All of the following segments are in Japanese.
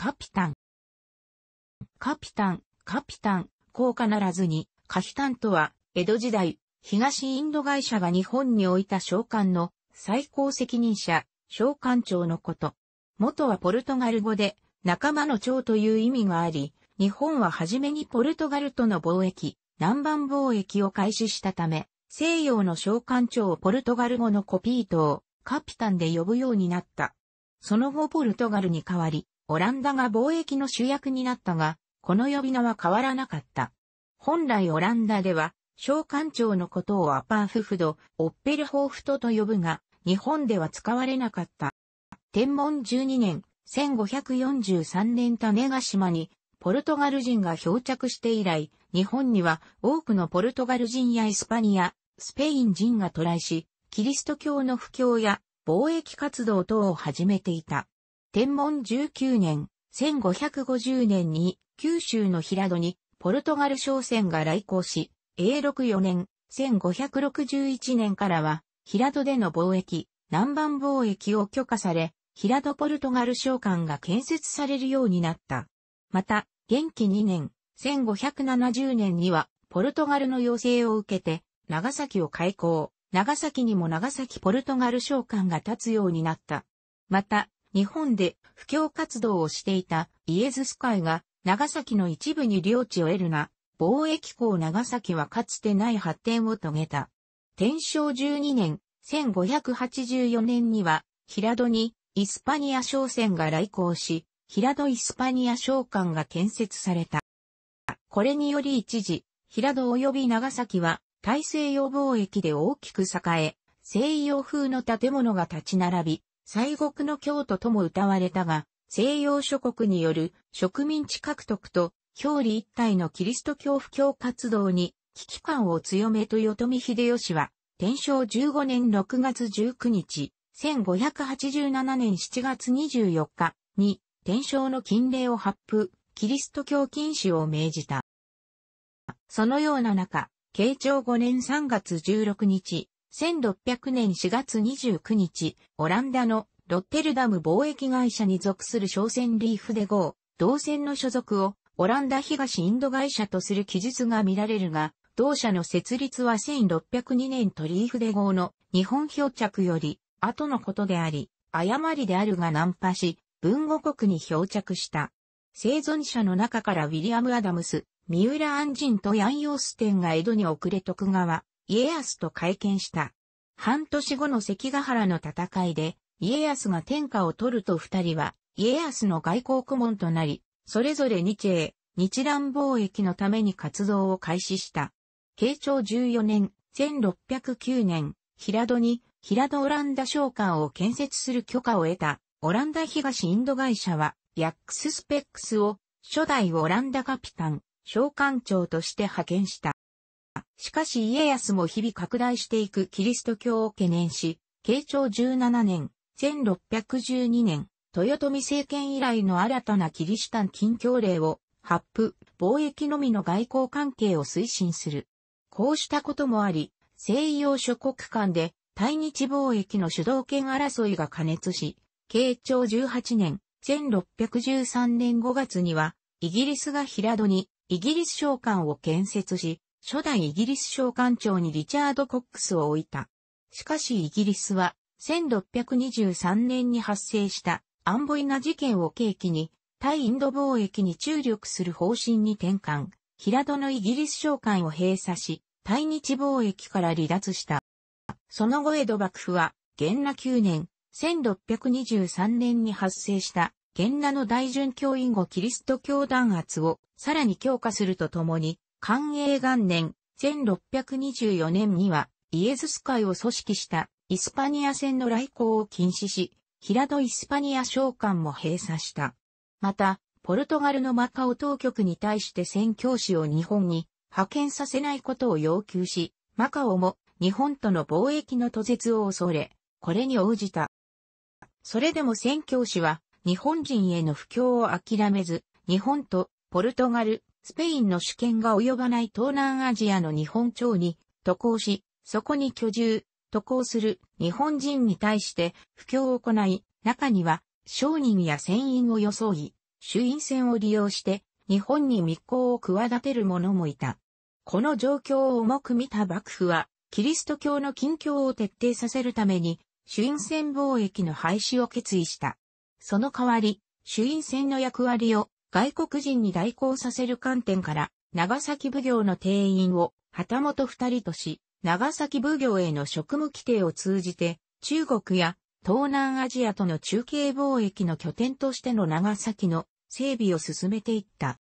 カピタン。カピタン、カピタン、こう必ずに、カヒタンとは、江戸時代、東インド会社が日本に置いた商館の最高責任者、商館長のこと。元はポルトガル語で、仲間の長という意味があり、日本は初めにポルトガルとの貿易、南蛮貿易を開始したため、西洋の召喚長をポルトガル語のコピートをカピタンで呼ぶようになった。その後ポルトガルに代わり、オランダが貿易の主役になったが、この呼び名は変わらなかった。本来オランダでは、商館長のことを opperhoofd、 opperhoofd と呼ぶが、日本では使われなかった。天文12年、1543年種ヶ島に、ポルトガル人が漂着して以来、日本には多くのポルトガル人やエスパニア、スペイン人が渡来し、キリスト教の布教や貿易活動等を始めていた。天文19年、1550年に九州の平戸にポルトガル商船が来航し、永禄4年、1561年からは平戸での貿易、南蛮貿易を許可され、平戸ポルトガル商館が建設されるようになった。また、元気2年、1570年には、ポルトガルの要請を受けて、長崎を開港、長崎にも長崎ポルトガル商館が立つようになった。また、日本で布教活動をしていたイエズス会が長崎の一部に領地を得るな、貿易港長崎はかつてない発展を遂げた。天正12年、1584年には、平戸にイスパニア商船が来航し、平戸イスパニア商館が建設された。これにより一時、平戸及び長崎は大西洋貿易で大きく栄え、西洋風の建物が立ち並び、西国の京都とも歌われたが、西洋諸国による植民地獲得と表裏一体のキリスト教布教活動に危機感を強め豊臣秀吉は、天正15年6月19日、1587年7月24日に、天正の禁令を発布、キリスト教禁止を命じた。そのような中、慶長5年3月16日、1600年4月29日、オランダのロッテルダム貿易会社に属する商船リーフで号、同船の所属をオランダ東インド会社とする記述が見られるが、同社の設立は1602年とリーフで号の日本漂着より後のことであり、誤りであるがナンパし、文語国に漂着した。生存者の中からウィリアム・アダムス、三浦安人とヤン・ヨーステンが江戸に遅れ徳川、家康と会見した。半年後の関ヶ原の戦いで、家康が天下を取ると二人は、家康の外交顧問となり、それぞれ日英、日蘭貿易のために活動を開始した。慶長14年、1609年、平戸に平戸オランダ商館を建設する許可を得たオランダ東インド会社はヤックススペックスを初代オランダカピタン、召喚長として派遣した。しかし家康も日々拡大していくキリスト教を懸念し、慶長17年、1612年、豊臣政権以来の新たなキリシタン禁教令を発布、貿易のみの外交関係を推進する。こうしたこともあり、西洋諸国間で対日貿易の主導権争いが加熱し、慶長18年、1613年5月には、イギリスが平戸にイギリス商館を建設し、初代イギリス商館長にリチャード・コックスを置いた。しかしイギリスは、1623年に発生したアンボイナ事件を契機に、対インド貿易に注力する方針に転換、平戸のイギリス商館を閉鎖し、対日貿易から離脱した。その後江戸幕府は、元那9年、1623年に発生した元那の大巡教員後キリスト教弾圧をさらに強化するとともに、寛永元年、1624年にはイエズス会を組織したイスパニア船の来航を禁止し、平戸イスパニア商館も閉鎖した。また、ポルトガルのマカオ当局に対して宣教師を日本に派遣させないことを要求し、マカオも日本との貿易の途絶を恐れ、これに応じた。それでも宣教師は日本人への布教を諦めず、日本とポルトガル、スペインの主権が及ばない東南アジアの日本町に渡航し、そこに居住、渡航する日本人に対して布教を行い、中には商人や船員を装い、朱印船を利用して日本に密航を企てる者もいた。この状況を重く見た幕府は、キリスト教の近況を徹底させるために、朱印船貿易の廃止を決意した。その代わり、朱印船の役割を外国人に代行させる観点から、長崎奉行の定員を旗本二人とし、長崎奉行への職務規定を通じて、中国や東南アジアとの中継貿易の拠点としての長崎の整備を進めていった。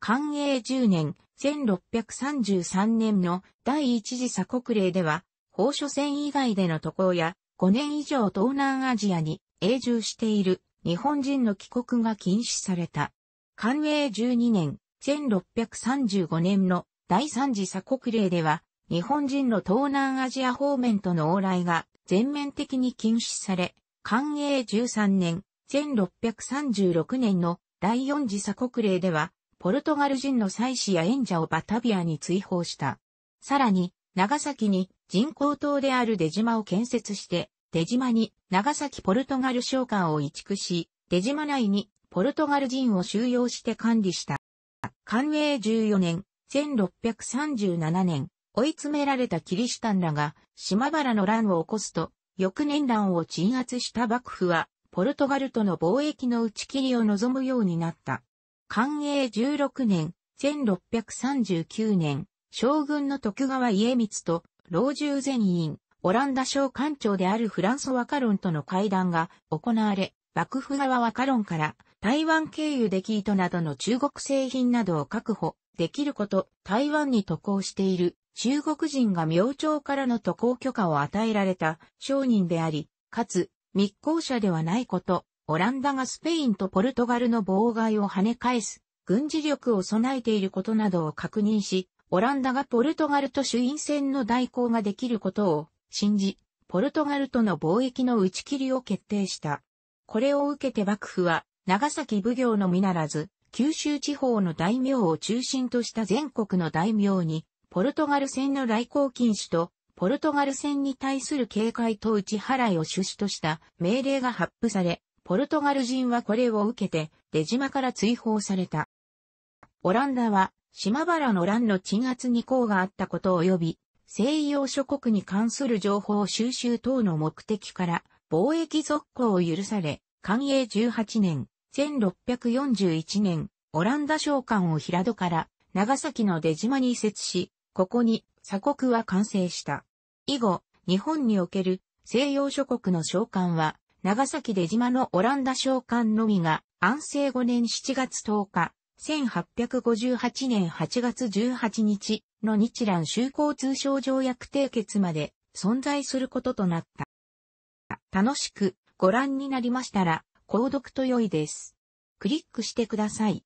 寛永10年、1633年の第一次鎖国令では、法書船以外での渡航や5年以上東南アジアに永住している日本人の帰国が禁止された。寛永12年、1635年の第三次鎖国令では、日本人の東南アジア方面との往来が全面的に禁止され、寛永13年、1636年の第四次鎖国令では、ポルトガル人の祭司や演者をバタビアに追放した。さらに、長崎に人工島である出島を建設して、出島に長崎ポルトガル商館を移築し、出島内にポルトガル人を収容して管理した。寛永14年、1637年、追い詰められたキリシタンらが島原の乱を起こすと、翌年乱を鎮圧した幕府は、ポルトガルとの貿易の打ち切りを望むようになった。寛永16年、1639年、将軍の徳川家光と老中前院、オランダ省官庁であるフランソワカロンとの会談が行われ、幕府側はカロンから台湾経由でキートなどの中国製品などを確保できること、台湾に渡航している中国人が明朝からの渡航許可を与えられた商人であり、かつ密航者ではないこと、オランダがスペインとポルトガルの妨害を跳ね返す軍事力を備えていることなどを確認し、オランダがポルトガルと朱印船の代行ができることを信じ、ポルトガルとの貿易の打ち切りを決定した。これを受けて幕府は長崎奉行のみならず、九州地方の大名を中心とした全国の大名に、ポルトガル船の来航禁止と、ポルトガル船に対する警戒と打ち払いを趣旨とした命令が発布され、ポルトガル人はこれを受けて、出島から追放された。オランダは、島原の乱の鎮圧に功があったこと及び、西洋諸国に関する情報収集等の目的から、貿易続行を許され、寛永18年、1641年、オランダ商館を平戸から長崎の出島に移設し、ここに鎖国は完成した。以後、日本における西洋諸国の商館は、長崎出島のオランダ商館のみが安政5年7月10日、1858年8月18日の日蘭修好通商条約締結まで存在することとなった。楽しくご覧になりましたら、購読と良いです。クリックしてください。